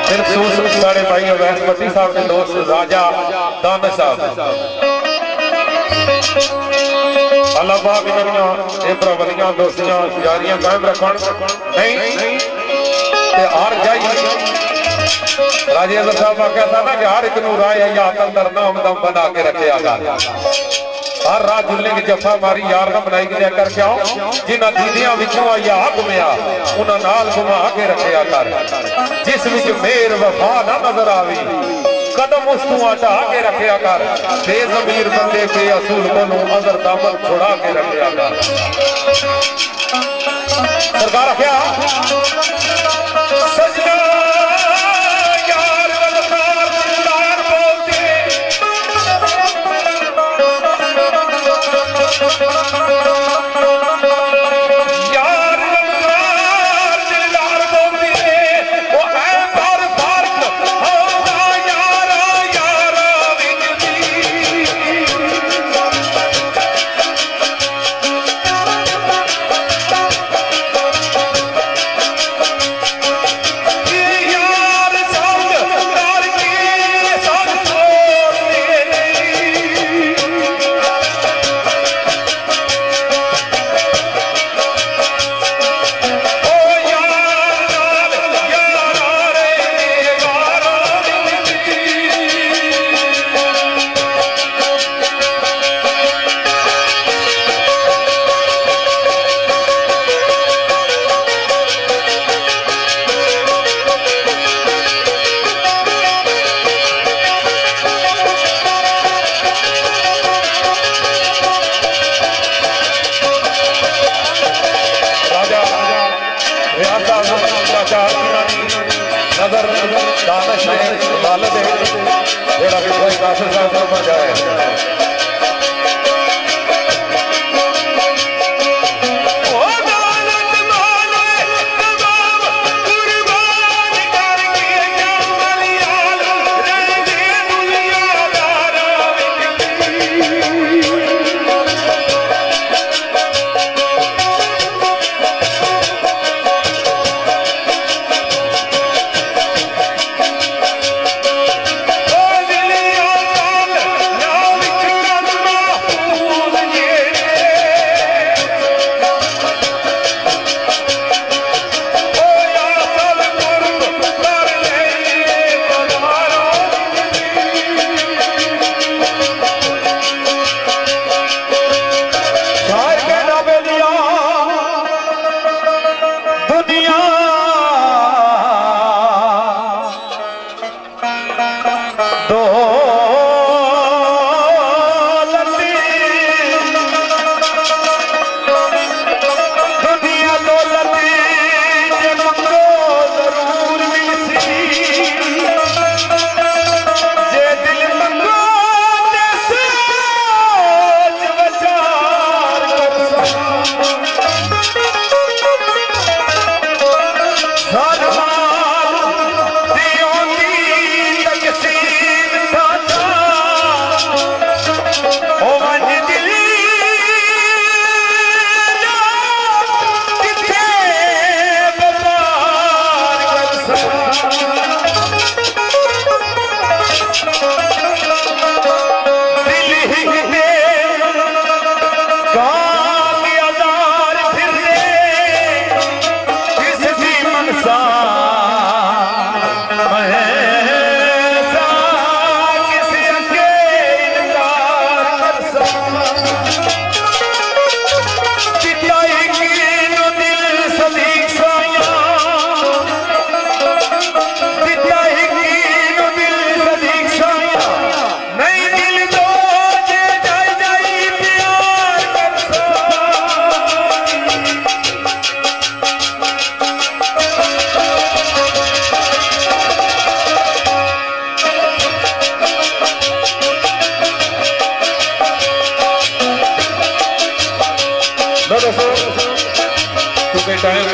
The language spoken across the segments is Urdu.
بالخصوص ساڑے بھائی اویس پتی صاحب کے دوست راجہ دانش صاحب اللہ پاک انہوں اے پرولیاں دوستیاں جاریاں قائم رکھن نہیں تے آر جائی راجہ عزت صاحب کہتا نا کہ ہر ایک نور آئے یا اندر نام دم بنا کے رکھے آگا ہر رات جلنے کی جفا ماری یار نہ بنائی گیا کر کے آؤں جنہ دیدیاں وچوں آیا حق میں آ۔ انہاں نال گما آگے رکھے آ کر۔ جس وچ میر وفا نہ نظر آوی، قدم اس تو آٹا آگے رکھے آ کر۔ بے ضمیر بندے کے اصول بنو اندر دامن چھوڑا کے رکھے آ کر۔ سرکار کیا نظر دانش ہے والد ہے جڑا کہ کوئی کافر کا پر جائے۔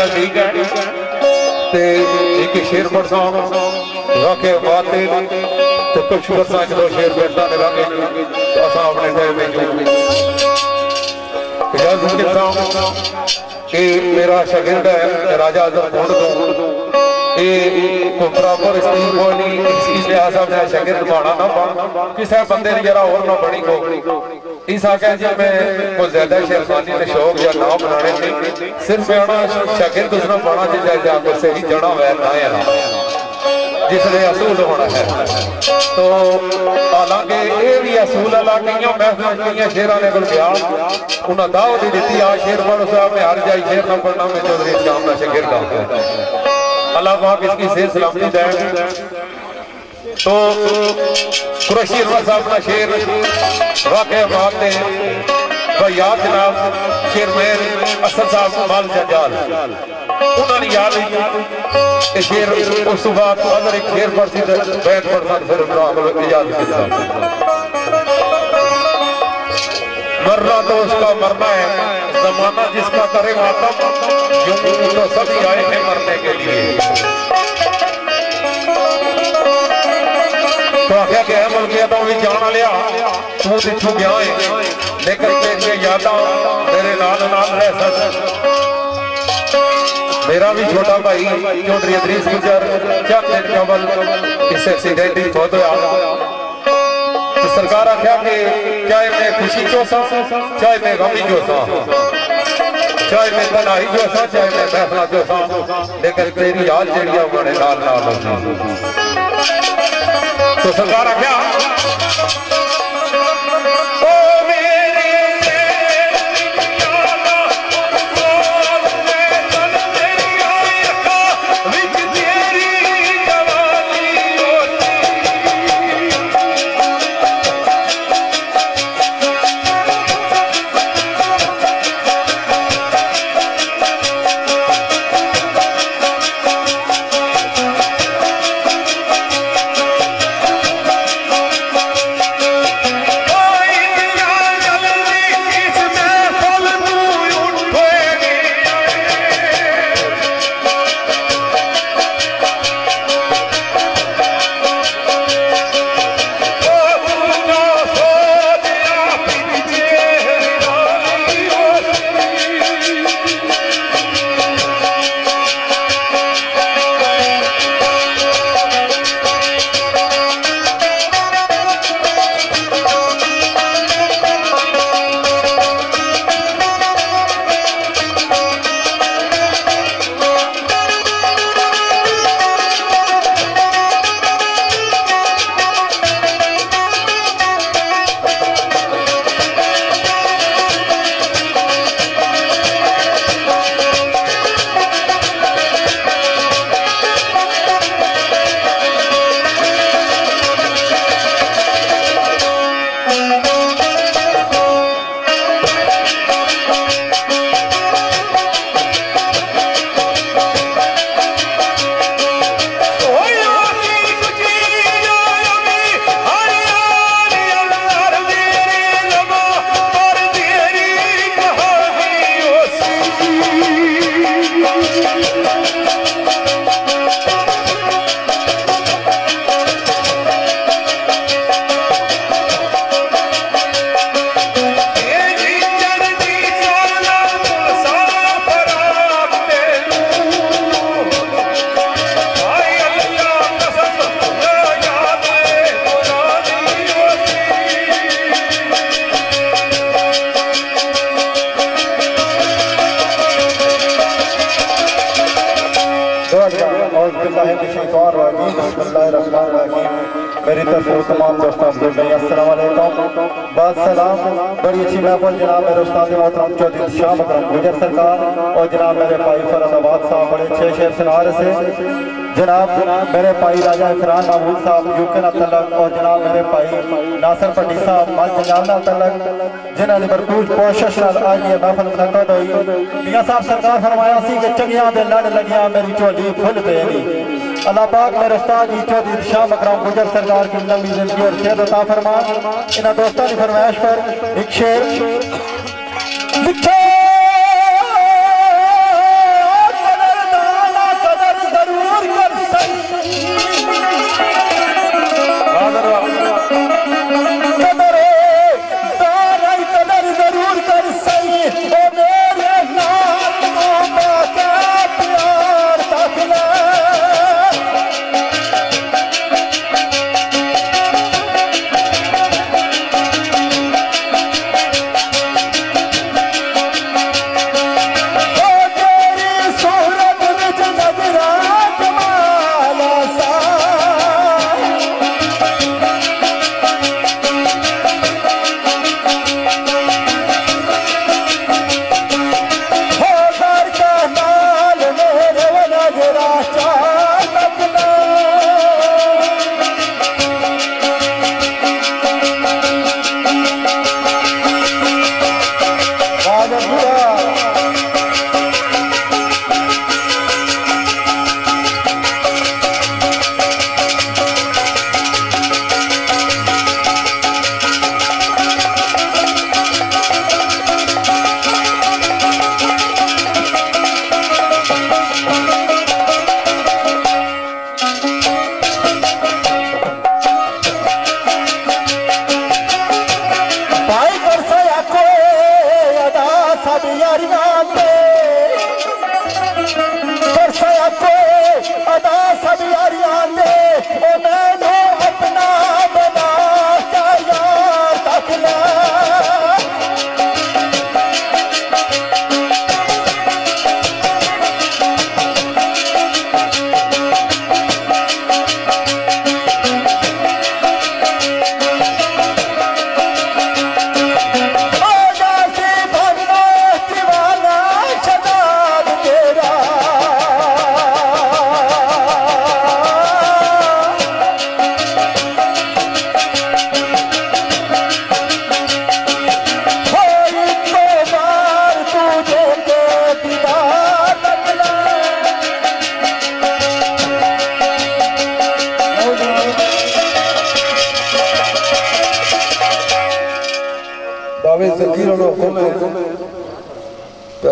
کیونکہ ٹائم ہے تے ایک شیر پڑھتا ہوں واقع باتیں تو کچھ برسا ایک شیر بیٹھتا نے واقع اسا اپنے ٹائم میں جو اجازت دیتا ہوں کہ میرا شاگرد ہے راجہ اعظم ڈھونڈ دوں یہ کو پراپر اسٹیل کو نہیں اس لحاظہ میں شاگرد بانا نہ بان کسے بندے ایسا کہہ جی میں کوئی زیادہ شیرخانی نے شوق یا نام بنانے تھے صرف میں انا شاگرد اس نے بانا جی جائے جا کو صحیح جڑا ہوئے نہ ہے جس نے اصول ہونا ہے۔ تو حالانکہ یہ بھی اصول اللہ کیوں محفل کیوں شیرانے کو گیا انہاں دعوت دی دیتی آج شیر پڑھو صاحب میں ہر جائی شیر نہ پڑھنا، میں چودری اسلام نہ شکر کا ہاں۔ اللہ پاک اس کی صحت سلامتی دے۔ تو قرشی رضا صاحب کا شیر واقع بات ہے وہ یاد جناب شیر میر اصل صاحب مال جنجال انہوں نے یاد ہے شیر اس تو بعد اگر ایک شیر پڑھ سی بیت پڑھ سا پھر ابراہم اجازت دیتا مرنا تو اس کا مرنا ہے، زمانہ جس کا کرے ماتم، یوں تو سبھی آئے ہیں مرنے کے لیے۔ تو آخیا کہ اے ملکیتوں بھی جانا لیا تو پچھو گیا ہے لیکن تیرے یاداں میرے نال نال رہ سکتے میرا بھی چھوٹا بھائی چودری ادریس گجر چند دن قبل اس ایکسیڈنٹی بہت ہوا تو سرکار آخیا کہ چاہے میں خوشی چوسا چاہے میں غمی چوسا چاہے میں تنہائی چوسا چاہے میں محفلہ چوسا لیکن تیری یاد جڑی ہے بڑے نال نال ہوتی تو سرکار گیا میری تصویر تمام دوستان سے میں السلام علیکم۔ بعد سلام، بڑی اچھی محفل جناب میرے استاد محترم چودھری شاہ مکرم گجر سرکار اور جناب میرے بھائی فرد آباد صاحب، بڑے چھ شیر سنار سے۔ جناب میرے بھائی راجہ اکران محمود صاحب یوکے نہ اور جناب میرے بھائی ناصر پٹی صاحب مال جنجال نہ تلک، جنہاں نے برکوش کوشش نال آج یہ محفل منعقد ہوئی۔ میاں صاحب سرکار فرمایا سی کہ چنگیاں دے لڑ لگیاں، میری چولی پھل دے دی۔ اللہ پاک میرے استاد جی دید شاہ مکرم گجر سردار کی لمبی زندگی اور صحت عطا فرما انہاں دوستاں کی فرمائش پر ایک شعر لکھا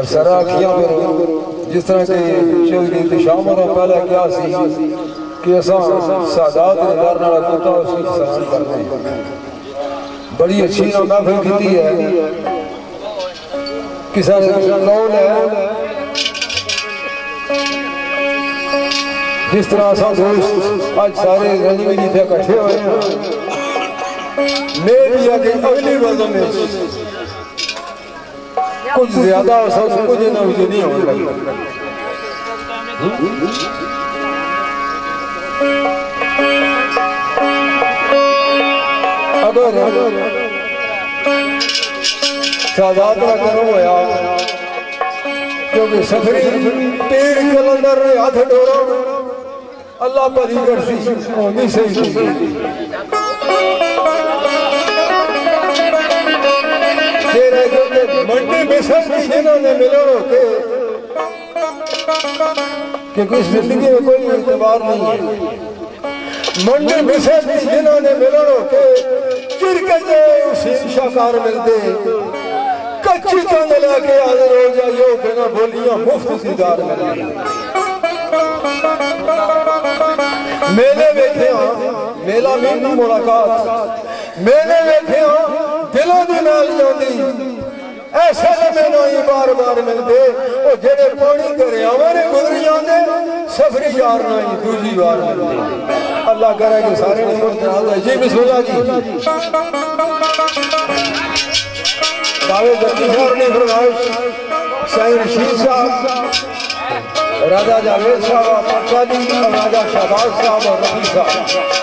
سرا کیا کرو۔ جس طرح کہ چودھری انتشام نے پہلے کیا سی؟ کہ اسا سادات نے دار نہ کوتا اس کی سلام کرتے ہیں بڑی اچھی محفل کیتی ہے۔ کسان کون ہے جس طرح اسا دوست آج سارے رنی میں تھے اکٹھے ہوئے ہیں۔ میری لیے اگلی وزن میں۔ کچھ زیادہ اور سب کو دینا اسے نہیں ہو اگر شہزاد نہ کرو یا کیونکہ سفری پیڑ کلندر نے ہاتھ ڈورا اللہ پر ہی کرسی ہونی سے ہی شیر ہے کہ منڈی مصر کی جنہوں نے ملے روکے کہ کوئی زندگی میں کوئی اعتبار نہیں ہے منڈی مصر کی جنہوں نے ملے روکے چرکتے اسی شاکار ملتے کچھ چند لے کے حاضر ہو جائیو بنا بولیاں مفت دیدار ملے میلے بیٹھے ہاں میلہ میں ملاقات میلے بیٹھے ہاں دلوں دی نال جوندی ایسے لمحے نو ہی بار بار مل دے او جڑے پانی کرے ہمارے گزری آندے سفری یار نہ ہی دوسری بار مل دے اللہ کرے کہ سارے نے مرتضی ہے جی بسم اللہ جی۔ باوے جتی صاحب نے فرمائش شاہ رشید صاحب راجہ جاوید صاحب اور راجہ شہباز صاحب اور رفیع صاحب۔